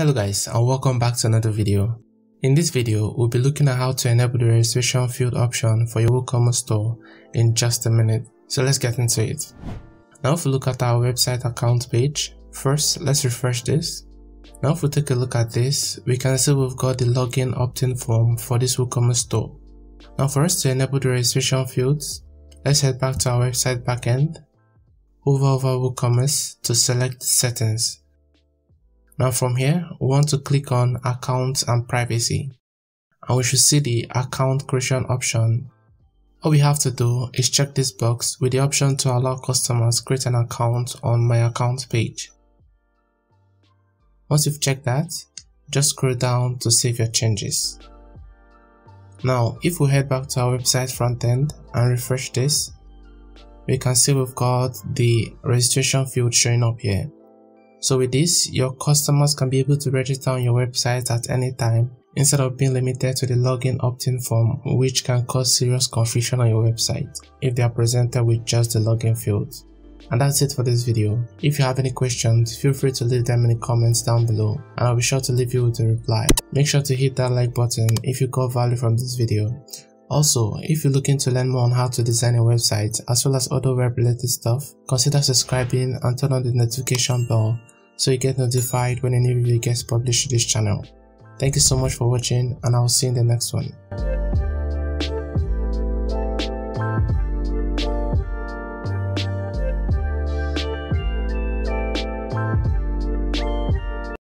Hello guys and welcome back to another video. In this video, we'll be looking at how to enable the registration field option for your WooCommerce store in just a minute. So let's get into it. Now if we look at our website account page, first let's refresh this. Now if we take a look at this, we can see we've got the login opt-in form for this WooCommerce store. Now for us to enable the registration fields, let's head back to our website backend, hover over WooCommerce to select settings. Now from here, we want to click on account and privacy and we should see the account creation option. All we have to do is check this box with the option to allow customers create an account on my account page. Once you've checked that, just scroll down to save your changes. Now, if we head back to our website front end and refresh this, we can see we've got the registration field showing up here. So with this, your customers can be able to register on your website at any time instead of being limited to the login opt-in form which can cause serious confusion on your website if they are presented with just the login field. And that's it for this video. If you have any questions, feel free to leave them in the comments down below and I'll be sure to leave you with a reply. Make sure to hit that like button if you got value from this video. Also, if you're looking to learn more on how to design a website as well as other web related stuff, consider subscribing and turn on the notification bell so you get notified when a new video gets published to this channel. Thank you so much for watching and I will see you in the next one.